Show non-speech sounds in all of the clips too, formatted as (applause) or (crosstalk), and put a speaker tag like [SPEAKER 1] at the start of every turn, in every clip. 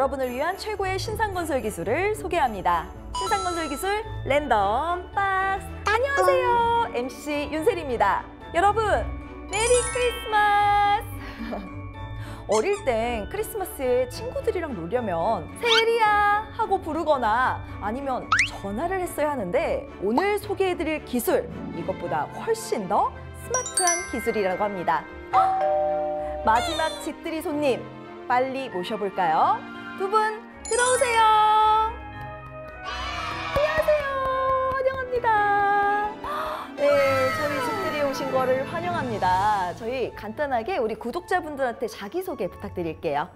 [SPEAKER 1] 여러분을 위한 최고의 신상건설 기술을 소개합니다. 신상건설 기술 랜덤 박스. 안녕하세요. MC 윤세리입니다. 여러분, 메리 크리스마스! (laughs) 어릴 땐 크리스마스에 친구들이랑 놀려면 세리야 하고 부르거나 아니면 전화를 했어야 하는데 오늘 소개해드릴 기술 이것보다 훨씬 더 스마트한 기술이라고 합니다. (gasps) 마지막 집들이 손님 빨리 모셔볼까요? 두 분 들어오세요. 안녕하세요. 환영합니다. 네, 저희 집들이 오신 거를 환영합니다. 저희 간단하게 우리 구독자분들한테 자기소개 부탁드릴게요.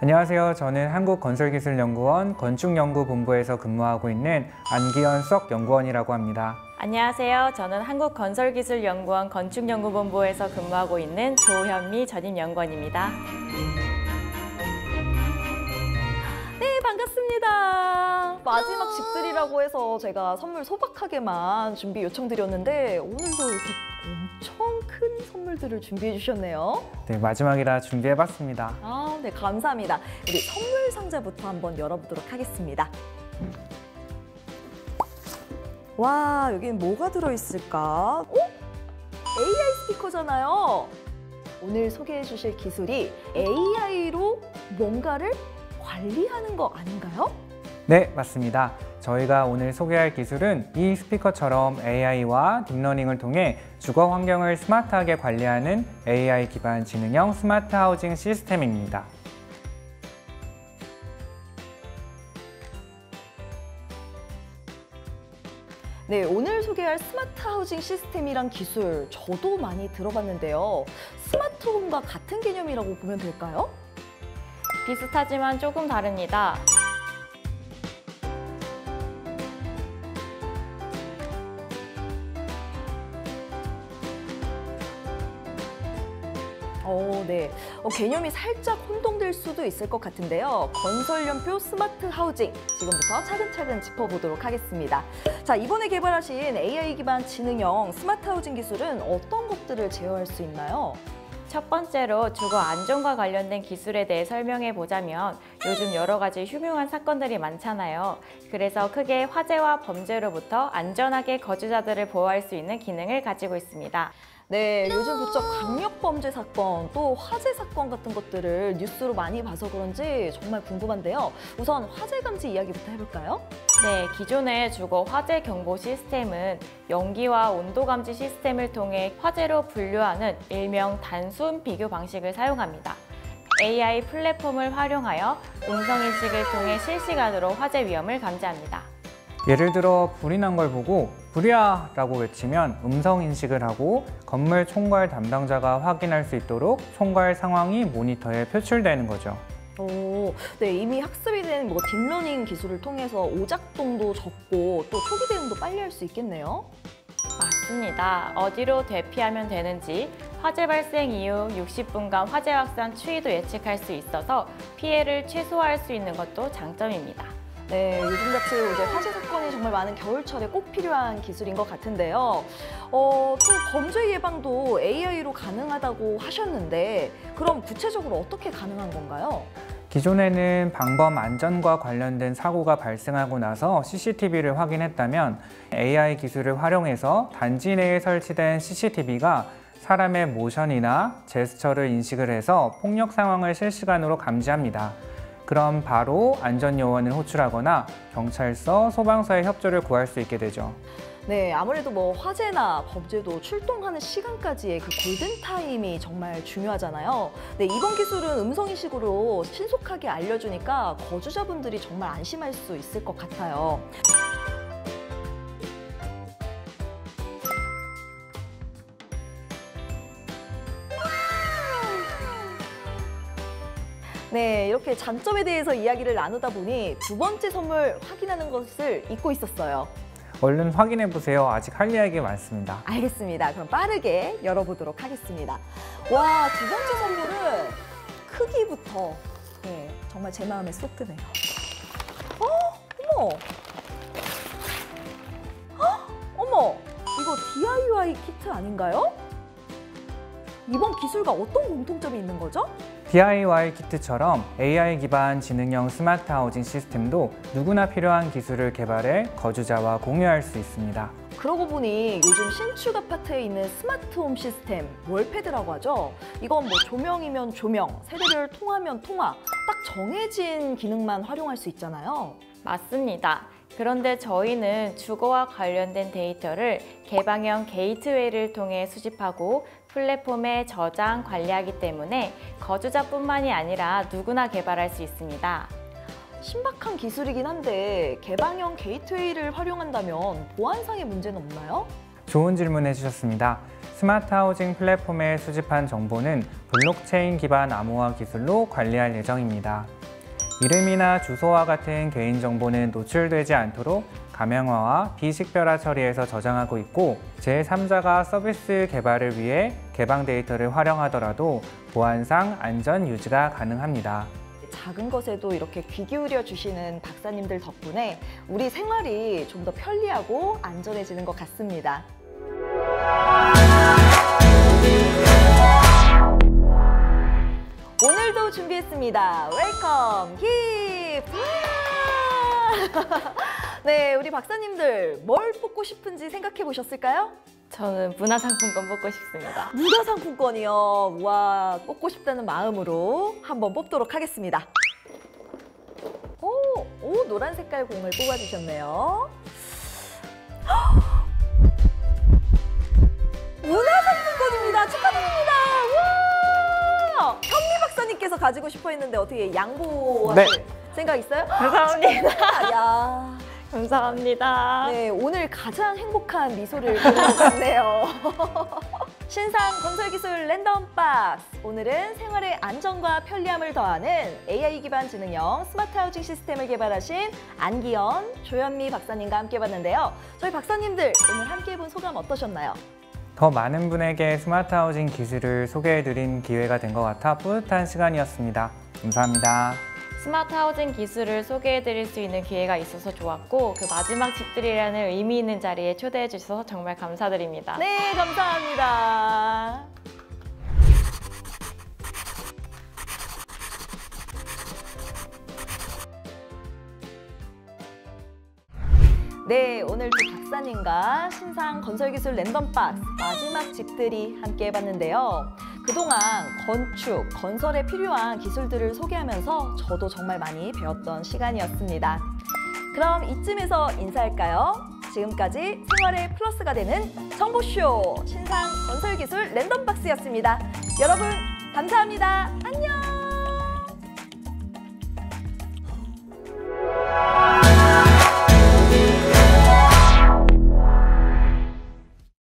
[SPEAKER 2] 안녕하세요. 저는 한국건설기술연구원 건축연구본부에서 근무하고 있는 안기현 썩 연구원이라고 합니다.
[SPEAKER 3] 안녕하세요. 저는 한국건설기술연구원 건축연구본부에서 근무하고 있는 조현미 전임연구원입니다.
[SPEAKER 1] 마지막 집들이라고 해서 제가 선물 소박하게만 준비 요청드렸는데 오늘도 이렇게 엄청 큰 선물들을 준비해 주셨네요.
[SPEAKER 2] 네, 마지막이라 준비해봤습니다.
[SPEAKER 1] 아, 네, 감사합니다. 우리 선물 상자부터 한번 열어보도록 하겠습니다. 와, 여기는 뭐가 들어있을까? 어? AI 스피커잖아요. 오늘 소개해 주실 기술이 AI로 뭔가를 관리하는 거 아닌가요?
[SPEAKER 2] 네, 맞습니다. 저희가 오늘 소개할 기술은 이 스피커처럼 AI와 딥러닝을 통해 주거 환경을 스마트하게 관리하는 AI 기반 지능형 스마트 하우징 시스템입니다.
[SPEAKER 1] 네, 오늘 소개할 스마트 하우징 시스템이란 기술 저도 많이 들어봤는데요. 스마트홈과 같은 개념이라고 보면 될까요?
[SPEAKER 3] 비슷하지만 조금 다릅니다.
[SPEAKER 1] 어, 네. 어, 개념이 살짝 혼동될 수도 있을 것 같은데요. 건설연표 스마트 하우징 지금부터 차근차근 짚어보도록 하겠습니다. 자, 이번에 개발하신 AI 기반 지능형 스마트 하우징 기술은 어떤 것들을 제어할 수 있나요?
[SPEAKER 3] 첫 번째로 주거 안전과 관련된 기술에 대해 설명해 보자면 요즘 여러 가지 흉흉한 사건들이 많잖아요. 그래서 크게 화재와 범죄로부터 안전하게 거주자들을 보호할 수 있는 기능을 가지고 있습니다.
[SPEAKER 1] 네, 요즘 부쩍 강력범죄 사건, 또 화재 사건 같은 것들을 뉴스로 많이 봐서 그런지 정말 궁금한데요. 우선 화재 감지 이야기부터 해볼까요?
[SPEAKER 3] 네, 기존의 주거 화재 경보 시스템은 연기와 온도 감지 시스템을 통해 화재로 분류하는 일명 단순 비교 방식을 사용합니다. AI 플랫폼을 활용하여 음성인식을 통해 실시간으로 화재 위험을 감지합니다.
[SPEAKER 2] 예를 들어 불이 난 걸 보고 불이야 라고 외치면 음성 인식을 하고 건물 총괄 담당자가 확인할 수 있도록 총괄 상황이 모니터에 표출되는 거죠.
[SPEAKER 1] 오, 네, 이미 학습이 된 뭐 딥러닝 기술을 통해서 오작동도 적고 또 초기 대응도 빨리 할 수 있겠네요.
[SPEAKER 3] 맞습니다. 어디로 대피하면 되는지 화재 발생 이후 60분간 화재 확산 추이도 예측할 수 있어서 피해를 최소화할 수 있는 것도 장점입니다.
[SPEAKER 1] 네, 요즘 같이 이제 화재 사건이 정말 많은 겨울철에 꼭 필요한 기술인 것 같은데요. 어, 또 범죄 예방도 AI로 가능하다고 하셨는데 그럼 구체적으로 어떻게 가능한 건가요?
[SPEAKER 2] 기존에는 방범 안전과 관련된 사고가 발생하고 나서 CCTV를 확인했다면 AI 기술을 활용해서 단지 내에 설치된 CCTV가 사람의 모션이나 제스처를 인식을 해서 폭력 상황을 실시간으로 감지합니다. 그럼 바로 안전요원을 호출하거나 경찰서, 소방서의 협조를 구할 수 있게 되죠.
[SPEAKER 1] 네, 아무래도 뭐 화재나 범죄도 출동하는 시간까지의 그 골든 타임이 정말 중요하잖아요. 네, 이번 기술은 음성인식으로 신속하게 알려주니까 거주자분들이 정말 안심할 수 있을 것 같아요. 네, 이렇게 장점에 대해서 이야기를 나누다 보니 두 번째 선물 확인하는 것을 잊고 있었어요.
[SPEAKER 2] 얼른 확인해 보세요. 아직 할 이야기가 많습니다.
[SPEAKER 1] 알겠습니다. 그럼 빠르게 열어보도록 하겠습니다. 와, 두 번째 선물은 크기부터 네, 정말 제 마음에 쏙 드네요. 어, 어머! 헉, 어머! 이거 DIY 키트 아닌가요? 이번 기술과 어떤 공통점이 있는 거죠?
[SPEAKER 2] DIY 키트처럼 AI 기반 지능형 스마트 하우징 시스템도 누구나 필요한 기술을 개발해 거주자와 공유할 수 있습니다.
[SPEAKER 1] 그러고 보니 요즘 신축 아파트에 있는 스마트홈 시스템 월패드라고 하죠. 이건 뭐 조명이면 조명, 세대별 통화면 통화, 딱 정해진 기능만 활용할 수 있잖아요.
[SPEAKER 3] 맞습니다. 그런데 저희는 주거와 관련된 데이터를 개방형 게이트웨이를 통해 수집하고 플랫폼에 저장, 관리하기 때문에 거주자뿐만이 아니라 누구나 개발할 수 있습니다.
[SPEAKER 1] 신박한 기술이긴 한데 개방형 게이트웨이를 활용한다면 보안상의 문제는 없나요?
[SPEAKER 2] 좋은 질문 해주셨습니다. 스마트 하우징 플랫폼에 수집한 정보는 블록체인 기반 암호화 기술로 관리할 예정입니다. 이름이나 주소와 같은 개인정보는 노출되지 않도록 가명화와 비식별화 처리해서 저장하고 있고 제3자가 서비스 개발을 위해 개방 데이터를 활용하더라도 보안상 안전 유지가 가능합니다.
[SPEAKER 1] 작은 것에도 이렇게 귀 기울여 주시는 박사님들 덕분에 우리 생활이 좀 더 편리하고 안전해지는 것 같습니다. 준비했습니다. Welcome 힙! (laughs) 네, 우리 박사님들 뭘 뽑고 싶은지 생각해 보셨을까요?
[SPEAKER 3] 저는 문화상품권 뽑고 싶습니다.
[SPEAKER 1] 문화상품권이요. 와, 뽑고 싶다는 마음으로 한번 뽑도록 하겠습니다. 오, 오 노란 색깔 공을 뽑아주셨네요. 싶어 했는데 어떻게 양보하실
[SPEAKER 2] 네.
[SPEAKER 1] 생각 있어요?
[SPEAKER 3] 감사합니다. (laughs)
[SPEAKER 1] 야.
[SPEAKER 3] 감사합니다.
[SPEAKER 1] 네, 오늘 가장 행복한 미소를 보는 것 같네요. 신상 건설기술 랜덤 박스. 오늘은 생활의 안정과 편리함을 더하는 AI 기반 지능형 스마트 하우징 시스템을 개발하신 안기현, 조현미 박사님과 함께 봤는데요. 저희 박사님들 오늘 함께 해본 소감 어떠셨나요?
[SPEAKER 2] 더 많은 분에게 스마트 하우징 기술을 소개해드린 기회가 된 것 같아 뿌듯한 시간이었습니다. 감사합니다.
[SPEAKER 3] 스마트 하우징 기술을 소개해 드릴 수 있는 기회가 있어서 좋았고 그 마지막 집들이라는 의미 있는 자리에 초대해 주셔서 정말 감사드립니다.
[SPEAKER 1] 네, 감사합니다. 네, 오늘 두 박사님과 신상 건설기술 랜덤박스 마지막 집들이 함께 해봤는데요. 그동안 건축, 건설에 필요한 기술들을 소개하면서 저도 정말 많이 배웠던 시간이었습니다. 그럼 이쯤에서 인사할까요? 지금까지 생활의 플러스가 되는 정보쇼 신상 건설기술 랜덤박스였습니다. 여러분, 감사합니다. 안녕!